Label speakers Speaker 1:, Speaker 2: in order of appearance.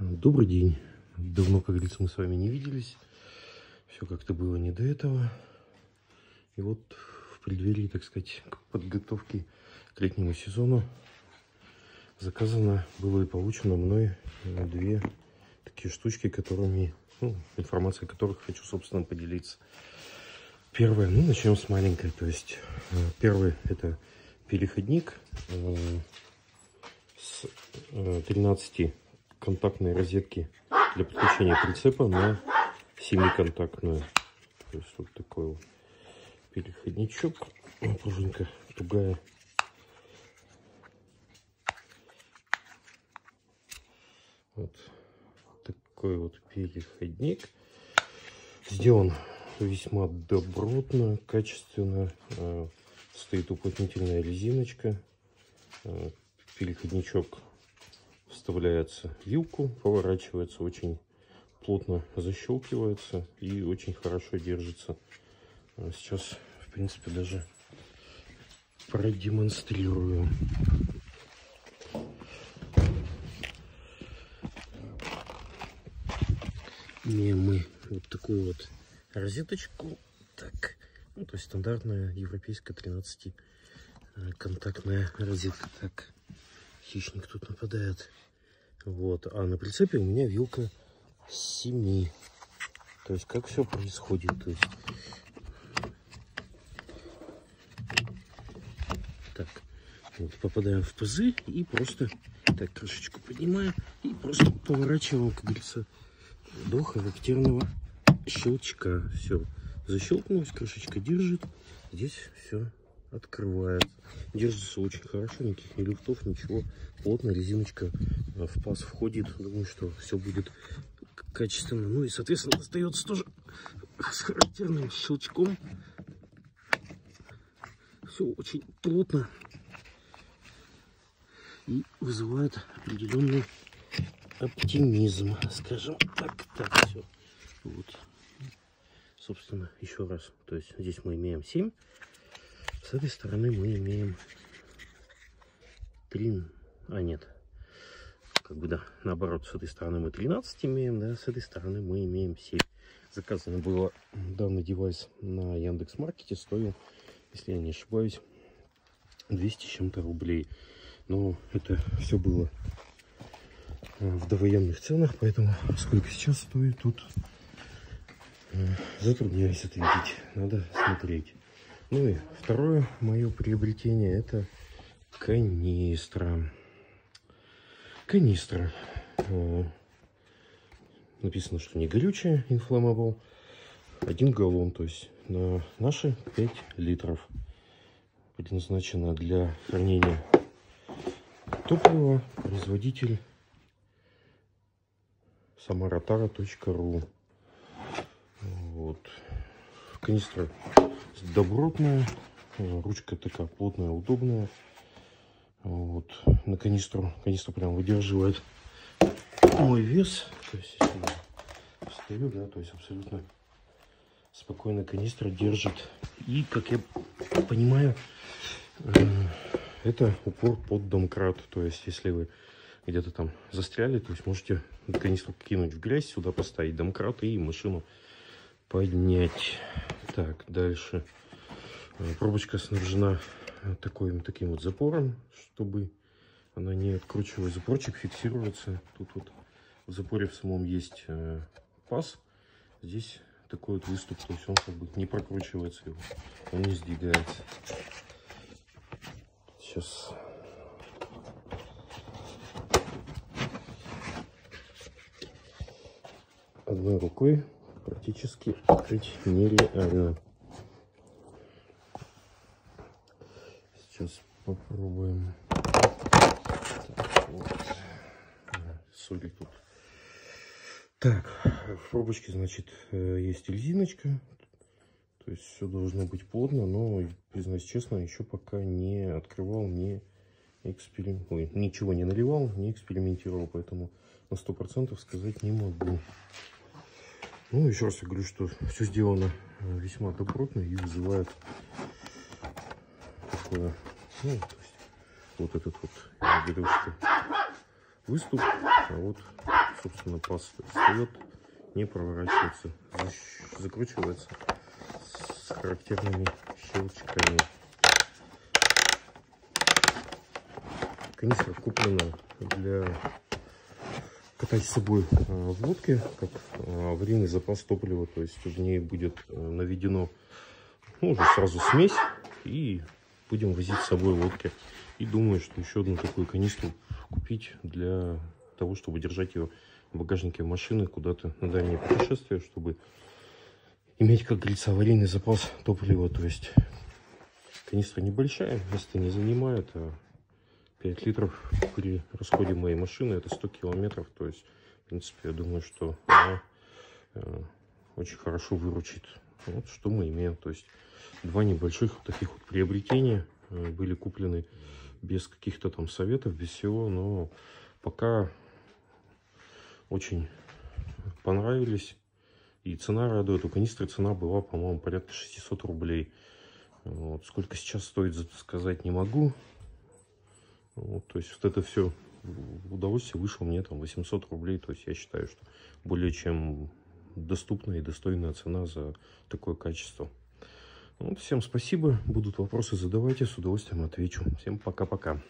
Speaker 1: Добрый день. Давно, как говорится, мы с вами не виделись. Все как-то было не до этого. И вот в преддверии, так сказать, подготовки к летнему сезону заказано было и получено мной две такие штучки, которыми, ну, информацией которых хочу, собственно, поделиться. Первое, ну, начнем с маленькой. То есть, э, первый это переходник э, с 13 э, контактной розетки для подключения прицепа на семиконтактную. То есть вот такой вот переходничок. Пружинка тугая. Вот такой вот переходник. Сделан весьма добротно, качественно. А, стоит уплотнительная резиночка. А, переходничок вставляется вилку, поворачивается очень плотно, защелкивается и очень хорошо держится. А сейчас, в принципе, даже продемонстрирую. Имеем мы вот такую вот розеточку. Так, ну, то есть стандартная европейская 13 э, контактная розетка. Так, хищник тут нападает. Вот. А на прицепе у меня вилка 7. То есть как все происходит. То есть... Так, вот попадаем в пазы и просто так крышечку поднимаем и просто поворачиваем, как говорится, до характерного щелчка. Все, защелкнулась, крышечка держит. Здесь все открывается. Держится очень хорошо, никаких ни люфтов, ничего. Плотно резиночка э, в паз входит. Думаю, что все будет качественно. Ну и, соответственно, остается тоже с характерным щелчком. Все очень плотно и вызывает определенный оптимизм, скажем так. Так, все. Вот. Собственно, еще раз. То есть здесь мы имеем 7 с этой стороны мы имеем 3, а нет, как бы да, наоборот, с этой стороны мы 13 имеем, да, с этой стороны мы имеем 7. Заказано было данный девайс на Яндекс Маркете, стоил, если я не ошибаюсь, 200 с чем-то рублей. Но это все было э, в довоенных ценах, поэтому сколько сейчас стоит тут, э, затрудняюсь ответить, надо смотреть. Ну и второе мое приобретение это канистра. Канистра. Э, написано, что не горючая, inflammable. Один галлон, то есть на наши 5 литров. Предназначена для хранения топлива. Производитель samaratara.ru Вот. Канистра добротная, ручка такая плотная, удобная. Вот. На канистру, канистру прям выдерживает мой вес. То есть, если я встаю, да, то есть абсолютно спокойно канистра держит. И, как я понимаю, э, это упор под домкрат. То есть, если вы где-то там застряли, то есть можете канистру кинуть в грязь, сюда поставить домкрат и машину поднять. Так, дальше. Э, пробочка снабжена такой, таким вот запором, чтобы она не откручивалась. Запорчик фиксируется. Тут вот в запоре в самом есть э, паз. Здесь такой вот выступ, то есть он как бы не прокручивается, его, он не сдвигается. Сейчас одной рукой практически открыть нереально. Сейчас попробуем. Так, вот. Соли тут. Так, в пробочке, значит, э, есть резиночка. То есть все должно быть плотно, но, признаюсь честно, еще пока не открывал, не эксперим... Ничего не наливал, не экспериментировал, поэтому на сто процентов сказать не могу. Ну, еще раз я говорю, что все сделано э, весьма добротно и вызывает такое, ну, то есть вот этот вот, я говорил, что выступ, а вот собственно, встает, не проворачивается, закручивается с характерными щелчками. Канистра куплена для катать с собой э, в лодке, как аварийный запас топлива, то есть в ней будет э, наведено ну, уже сразу смесь и будем возить с собой лодки. И думаю, что еще одну такую канистру купить для того, чтобы держать ее в багажнике машины куда-то на дальнее путешествие, чтобы иметь, как говорится, аварийный запас топлива. То есть канистра небольшая, места не занимает, а 5 литров при расходе моей машины это 100 километров. То есть, в принципе, я думаю, что она э, очень хорошо выручит. Вот что мы имеем. То есть два небольших вот таких вот приобретения э, были куплены без каких-то там советов, без всего. Но пока очень понравились. И цена радует. У канистры цена была, по-моему, порядка 600 рублей. Вот. Сколько сейчас стоит, сказать не могу. Вот, то есть вот это все удовольствие вышло мне там 800 рублей. То есть я считаю, что более чем доступная и достойная цена за такое качество. Вот, всем спасибо. Будут вопросы задавайте, с удовольствием отвечу. Всем пока-пока.